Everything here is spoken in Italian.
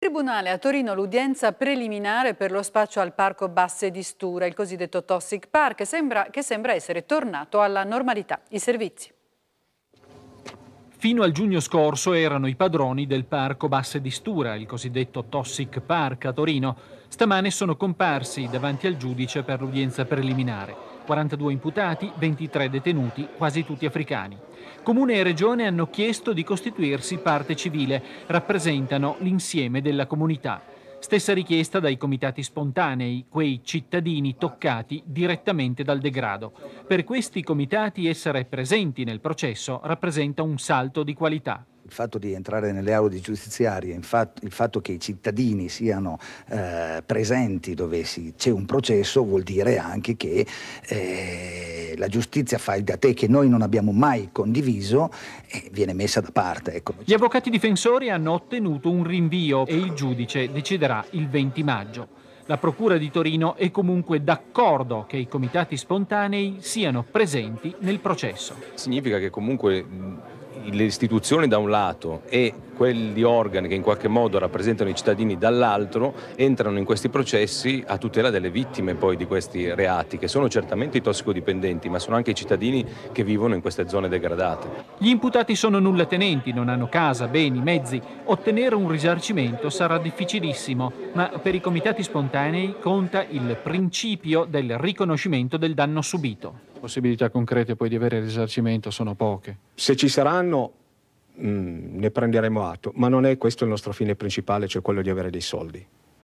Tribunale a Torino l'udienza preliminare per lo spaccio al parco Basse di Stura, il cosiddetto Toxic Park, sembra, che sembra essere tornato alla normalità. I servizi. Fino al giugno scorso erano i padroni del parco Basse di Stura, il cosiddetto Toxic Park a Torino. Stamane sono comparsi davanti al giudice per l'udienza preliminare. 42 imputati, 23 detenuti, quasi tutti africani. Comune e Regione hanno chiesto di costituirsi parte civile, rappresentano l'insieme della comunità. Stessa richiesta dai comitati spontanei, quei cittadini toccati direttamente dal degrado. Per questi comitati essere presenti nel processo rappresenta un salto di qualità il fatto di entrare nelle aule giudiziarie, il fatto, il fatto che i cittadini siano eh, presenti dove c'è un processo vuol dire anche che eh, la giustizia fai da te che noi non abbiamo mai condiviso eh, viene messa da parte. Ecco. Gli avvocati difensori hanno ottenuto un rinvio e il giudice deciderà il 20 maggio. La Procura di Torino è comunque d'accordo che i comitati spontanei siano presenti nel processo. Significa che comunque le istituzioni da un lato e quegli organi che in qualche modo rappresentano i cittadini dall'altro entrano in questi processi a tutela delle vittime poi di questi reati, che sono certamente i tossicodipendenti, ma sono anche i cittadini che vivono in queste zone degradate. Gli imputati sono nullatenenti, non hanno casa, beni, mezzi. Ottenere un risarcimento sarà difficilissimo, ma per i comitati spontanei conta il principio del riconoscimento del danno subito. Possibilità concrete poi di avere risarcimento sono poche. Se ci saranno mh, mm, ne prenderemo atto, ma non è questo il nostro fine principale, cioè quello di avere dei soldi.